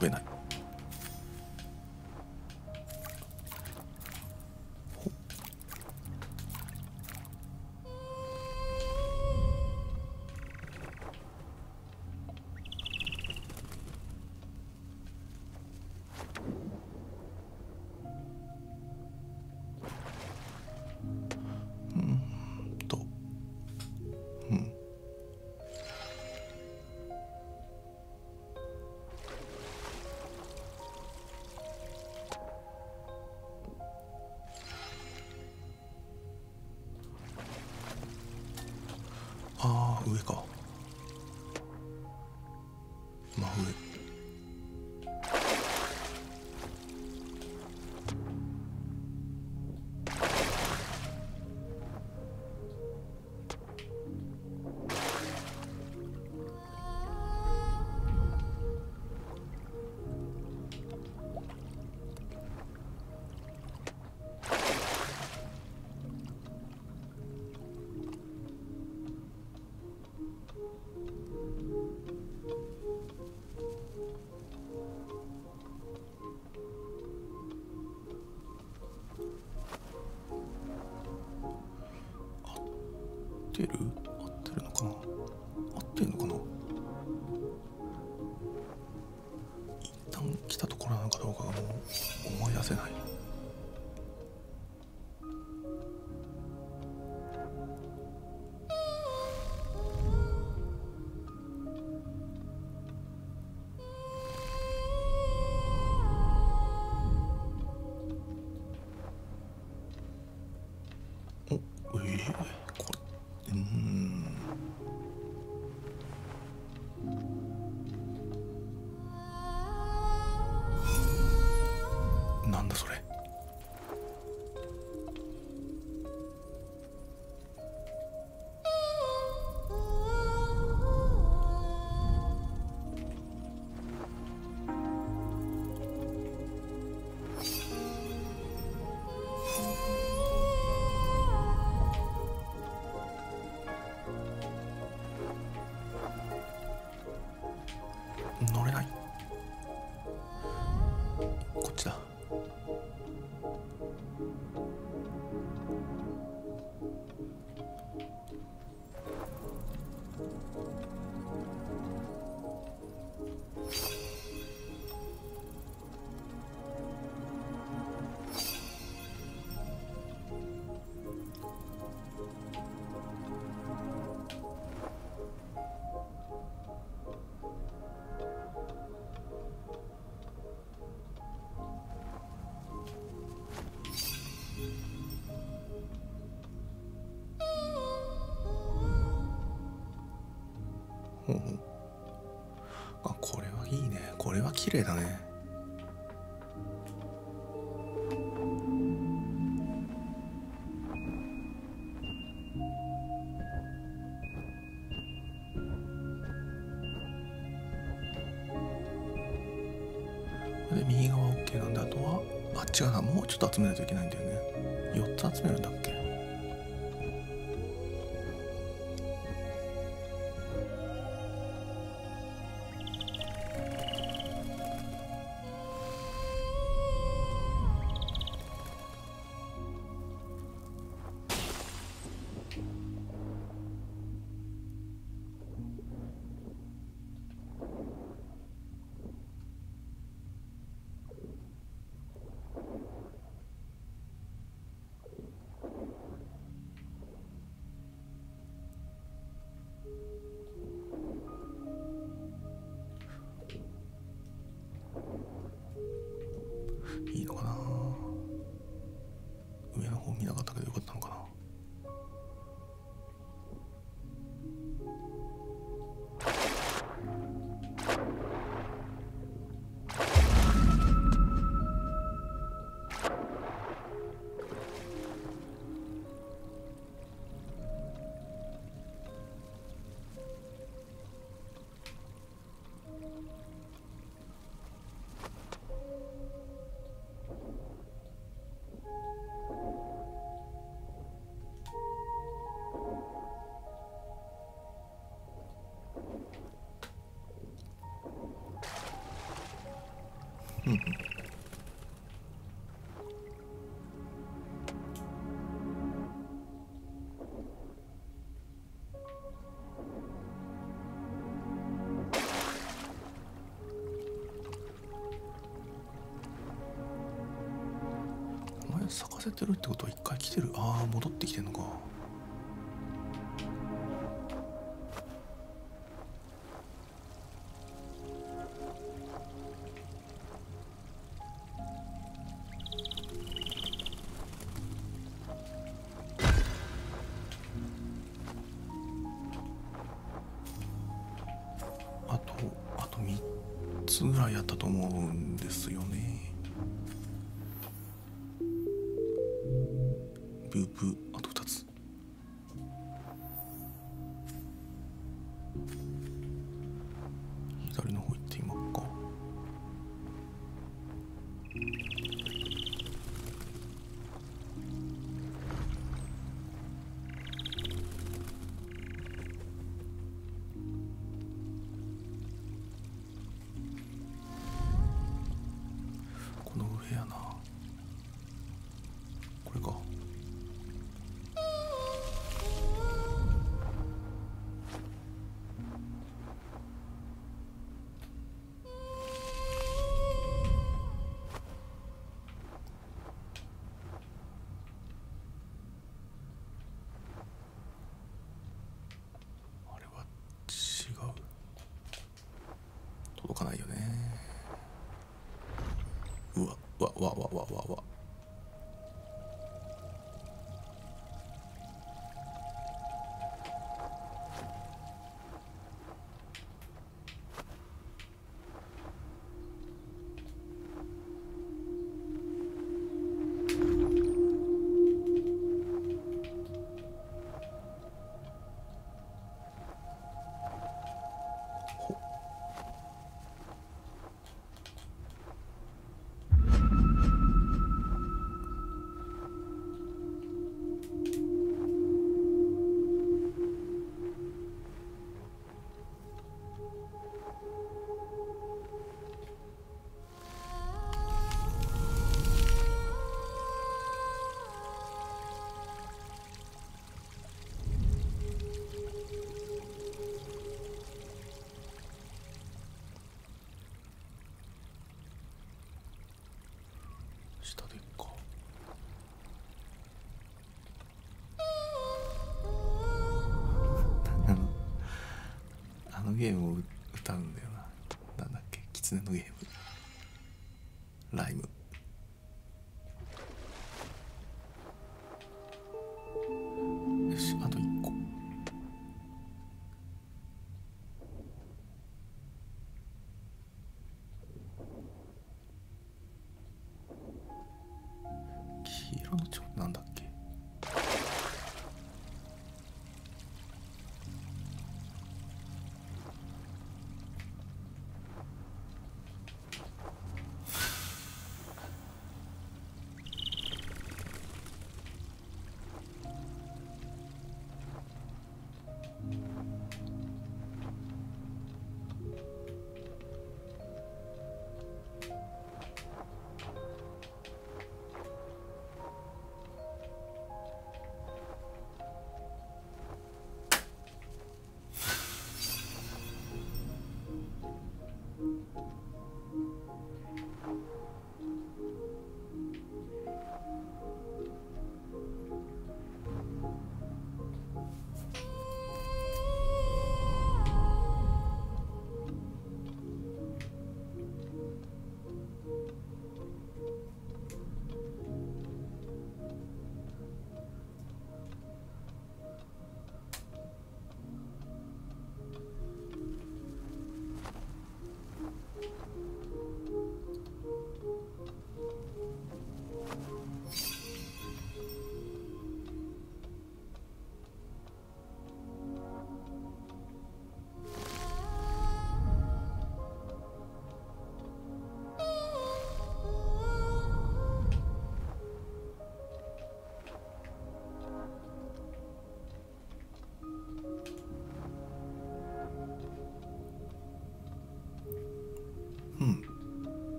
飛べなおえー、綺麗だね。で右側 OK なんであとはあ違うな。もうちょっと集めないといけないんだよね。4つ集めるんだっけ？咲かせてるってことは一回来てる。ああ戻ってきてんのか。つぐらいやったと思うんですよね。ブブ届かないよね。うわわわわわわわ。ゲームを歌うんだよな。なんだっけ？狐のゲーム。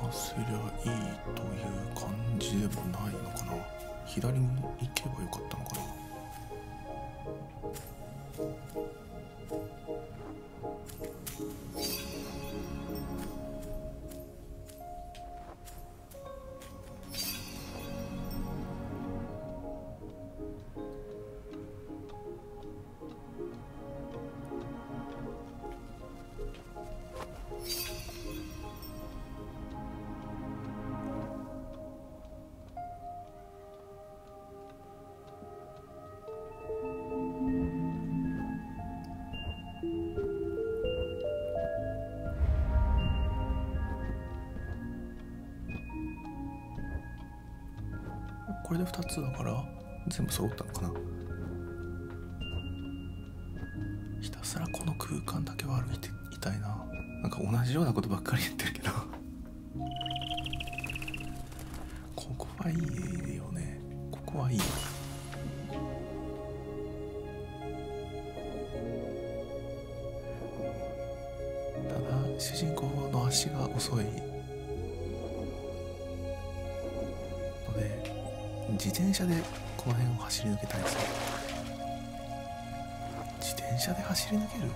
かすりゃいいという感じでもないのかな。左に行けばよかったのかな。全部揃ったのかな。ひたすらこの空間だけは歩いていたいな。なんか同じようなことばっかり言ってるけど。ここはいいよね。ここはいい。ただ主人公の足が遅い。自転車でこの辺を走り抜けたいですね。自転車で走り抜ける？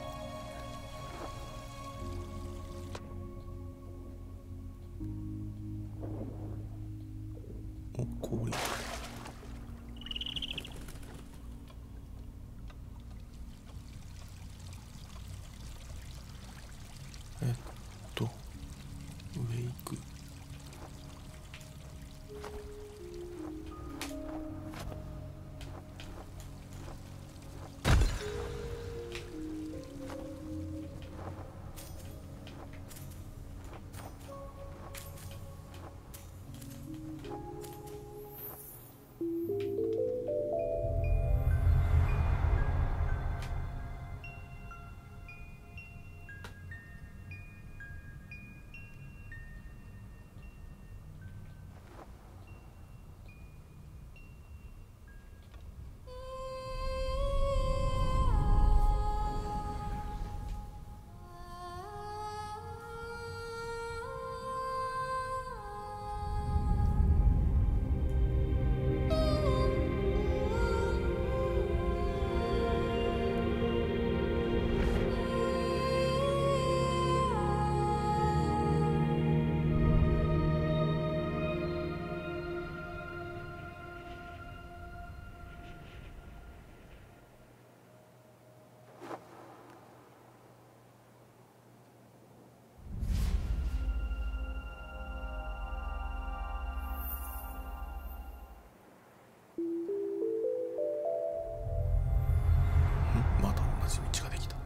同じ道ができた。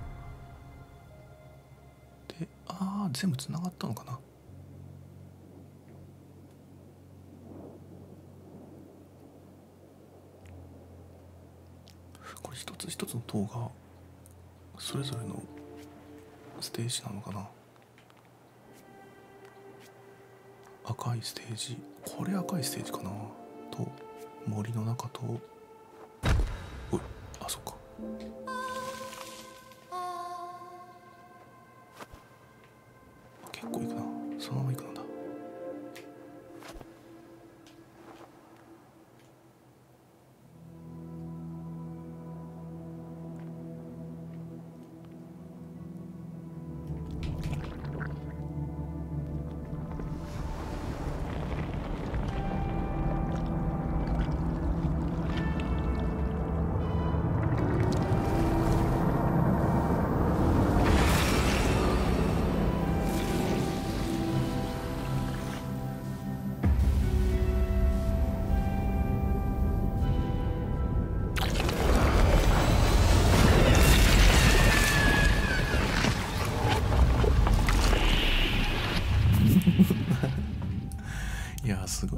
でああ全部つながったのかな？これ一つ一つの塔がそれぞれのステージなのかな？赤いステージ。これ赤いステージかな？と森の中とおいあそっか。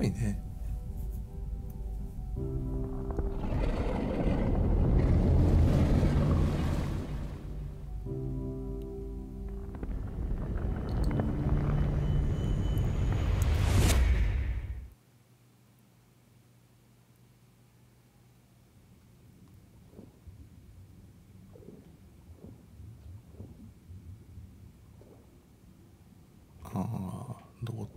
ごいねああどう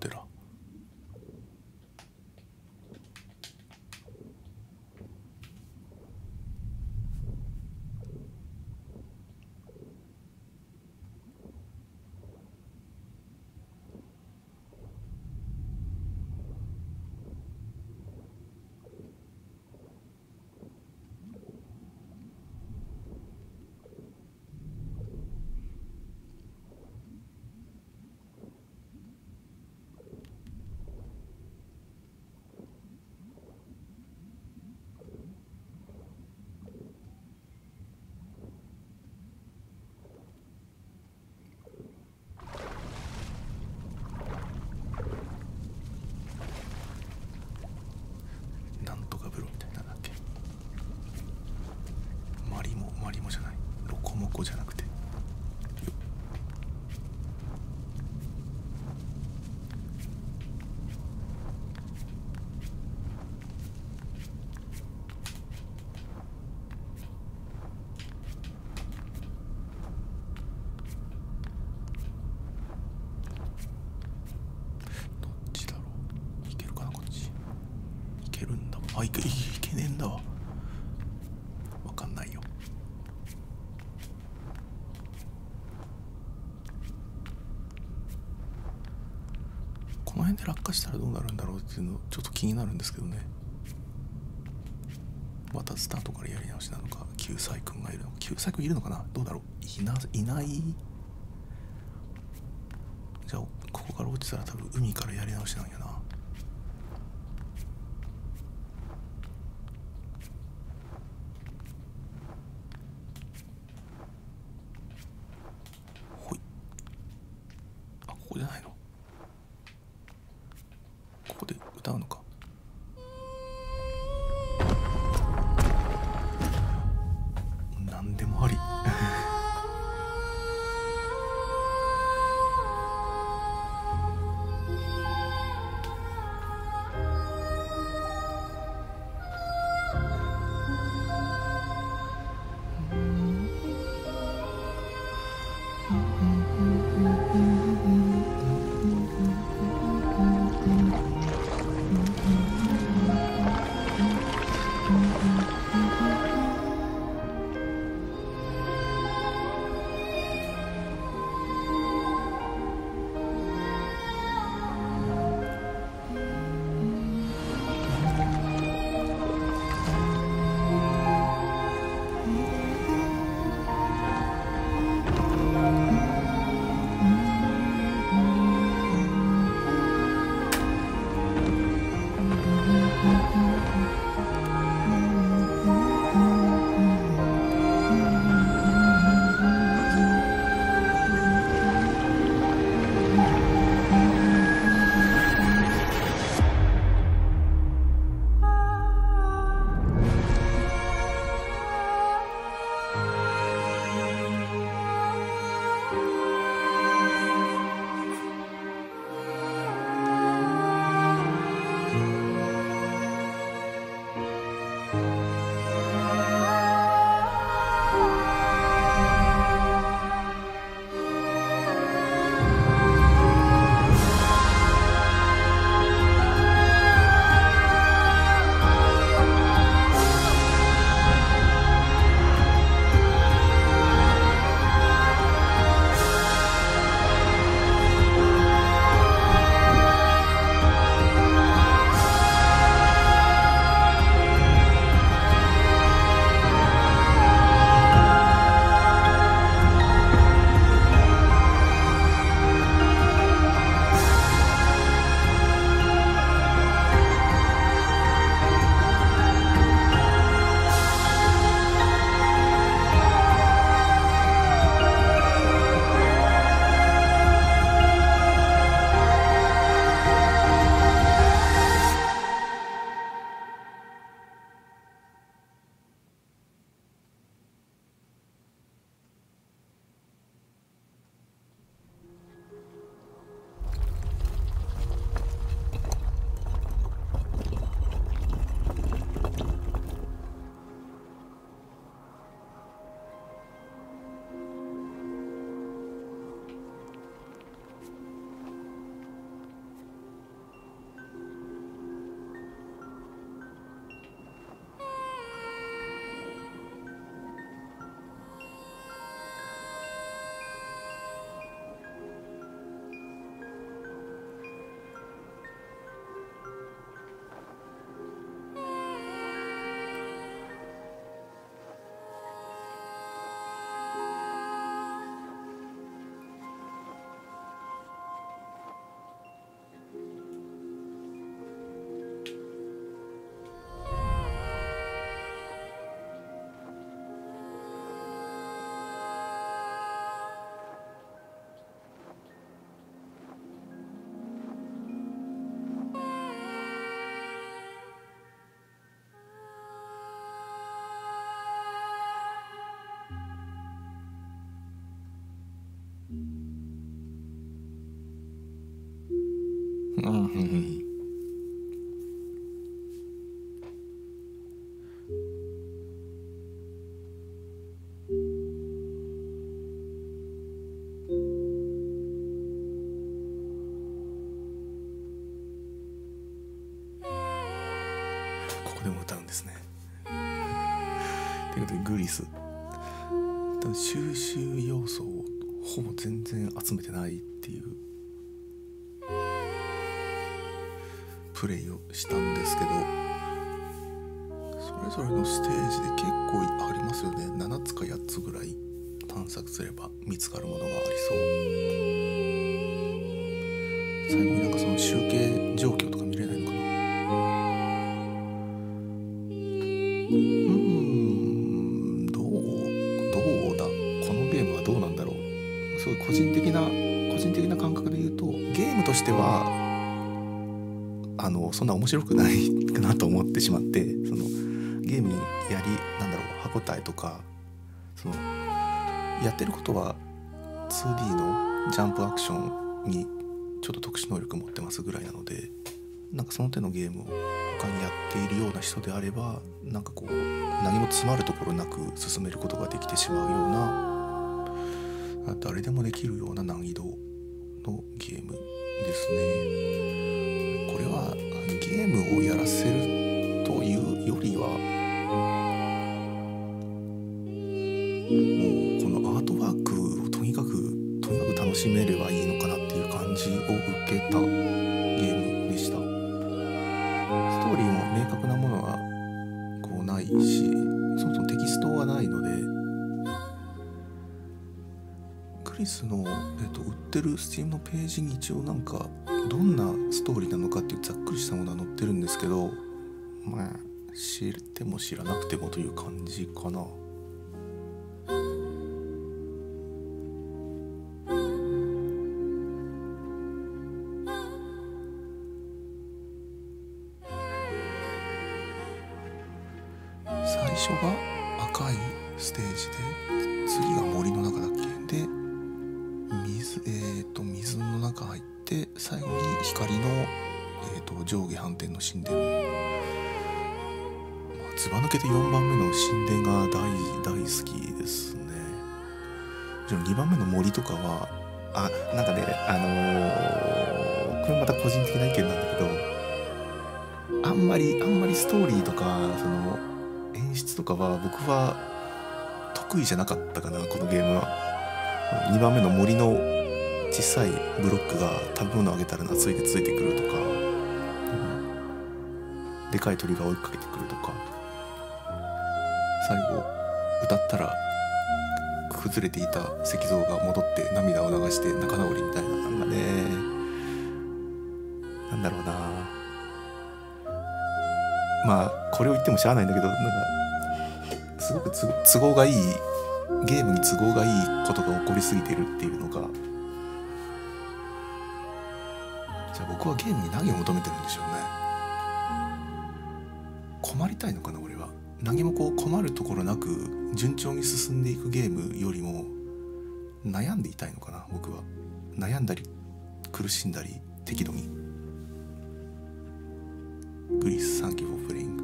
けるんだあいけいけねえんだわわかんないよこの辺で落下したらどうなるんだろうっていうのちょっと気になるんですけどね。またスタートからやり直しなのか？救済君がいるの？か救済君いるのかな？どうだろう？いないない？じゃあここから落ちたら多分海からやり直しなんやな。うんプレイをしたんですけどそれぞれのステージで結構ありますよね。7つか8つぐらい探索すれば見つかるものがありそう。最後になんかその集計状況とか見れないのかな。うんどうどうだ？このゲームはどうなんだろう？すごい個人的な個人的な感覚で言うとゲームとしてはそんな面白くないかなと思ってしまってそのゲームやりなんだろう歯応えとかそのやってることは 2D のジャンプアクションにちょっと特殊能力持ってますぐらいなのでなんかその手のゲームを他にやっているような人であればなんかこう何も詰まるところなく進めることができてしまうような誰でもできるような難易度のゲームですね。ゲームをやらせるというよりはもうこのアートワークをとにかくとにかく楽しめればいいのかなっていう感じを受けたゲームでした。ストーリーも明確なものはこうないしそもそもテキストがないのでクリスの、えっと、売ってる Steam のページに一応なんかどんなストーリーなのかっていうざっくりしたものは載ってるんですけどまあ知っても知らなくてもという感じかな。ずば抜けて4番目の神殿が大大好きですね。でも2番目の森とかはあなんかねあのー、これまた個人的な意見なんだけどあんまりあんまりストーリーとかその演出とかは僕は得意じゃなかったかなこのゲームは。2番目の森の小さいブロックが食べ物をあげたら懐いてついてくるとか、でかい鳥が追いかけてくるとか。最後歌ったら崩れていた石像が戻って涙を流して仲直りみたいな。なんかね。なんだろうな。まあこれを言ってもしゃあないんだけどなんかすごく都合がいいゲームに都合がいいことが起こりすぎてるっていうのが。じゃあ僕はゲームに何を求めてるんでしょうね。困りたいのかな俺。何もこう困るところなく順調に進んでいくゲームよりも悩んでいたいのかな僕は。悩んだり苦しんだり適度に。グリス Thank you for playing.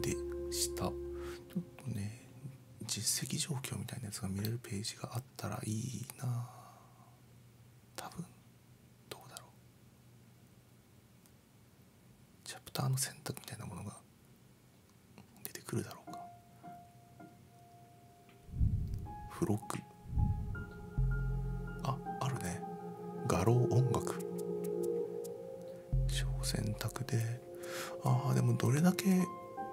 でした。ちょっとね実績状況みたいなやつが見れるページがあったらいいな多分どうだろうチャプターの選択みたいなものが出てくるだろうか。フロッグああるね。画廊音楽。選択で。ああでもどれだけ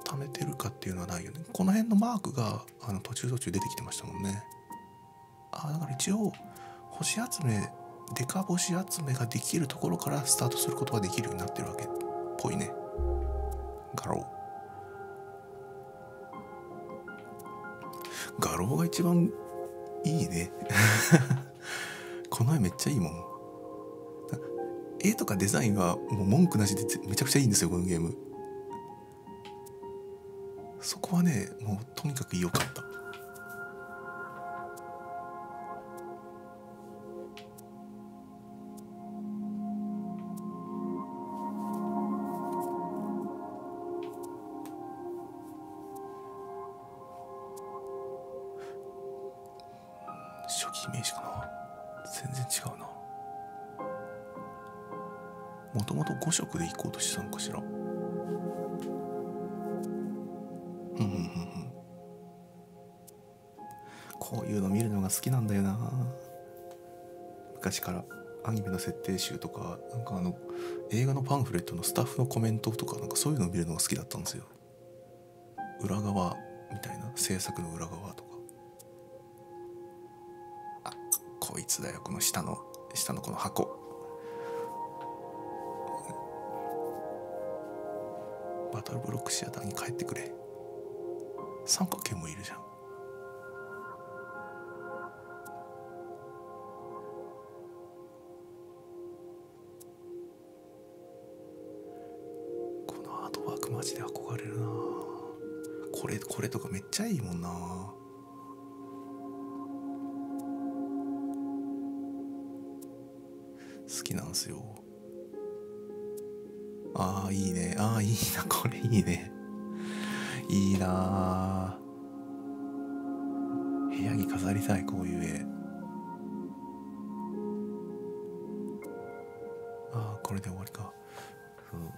貯めてるかっていうのはないよね。この辺のマークがあの途中途中出てきてましたもんね。あだから一応星集めデカ星集めができるところからスタートすることができるようになってるわけっぽいね。画廊。画廊が一番いいね。この絵めっちゃいいもん。絵とかデザインはもう文句なしでめちゃくちゃいいんですよこのゲーム。そこはねもうとにかく良かった。昔からアニメの設定集とかなんかあの映画のパンフレットのスタッフのコメントとかなんかそういうのを見るのが好きだったんですよ。裏側みたいな。制作の裏側とか。あこいつだよこの下の下のこの箱。バトルブロックシアターに帰ってくれ。三角形もいるじゃん。ジで憧れるな。これこれとかめっちゃいいもんな。好きなんすよ。ああいいね。ああいいな。これいいね。いいな部屋に飾りたいこういう絵。ああこれで終わりか。その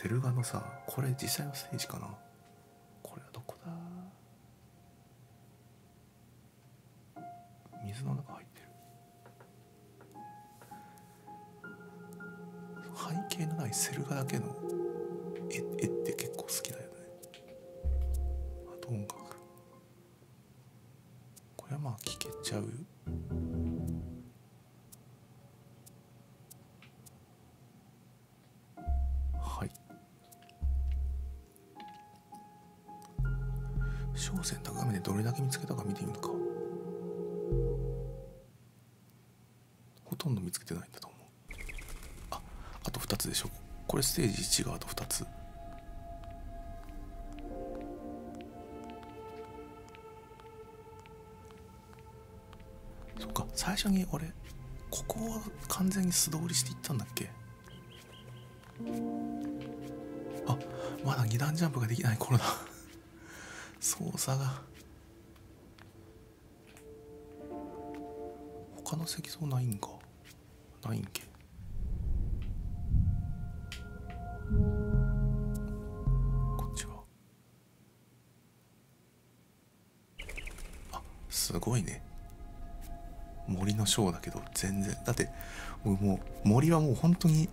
セセル画のさこれ実際のステージかな？これはどこだ？水の中入ってる。背景のないセル画だけの絵絵れステージ1があと2つ。そっか最初に俺ここは完全に素通りしていったんだっけ？あまだ2段ジャンプができない頃だ 操作が。他の石像ないんか？ないんけ。森のショーだけど全然だってもう森はもう本当に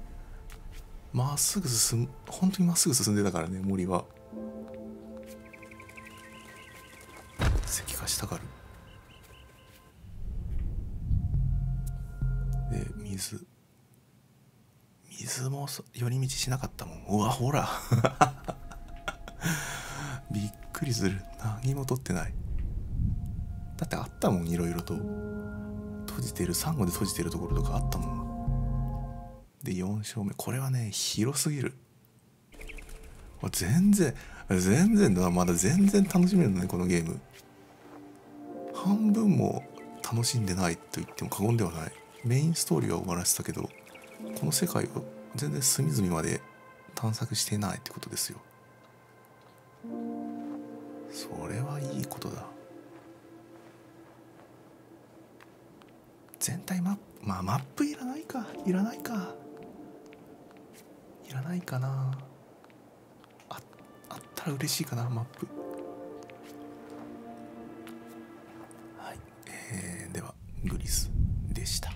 まっすぐ進む本当にまっすぐ進んでたからね森は石化したがるで水水も寄り道しなかったもんうわほらびっくりする何も取ってないだってあったもんいろいろと閉じてるサンゴで閉じてるところとかあったもん。で4勝目。これはね広すぎる。全然全然だまだ全然楽しめるのねこのゲーム。半分も楽しんでないと言っても過言ではない。メインストーリーは終わらせたけどこの世界を全然隅々まで探索してないってことですよ。それはいいことだ。全体マップまあマップいらないかいらないか。いらないかな。ああったら嬉しいかなマップ。はい。えー、ではグリスでした。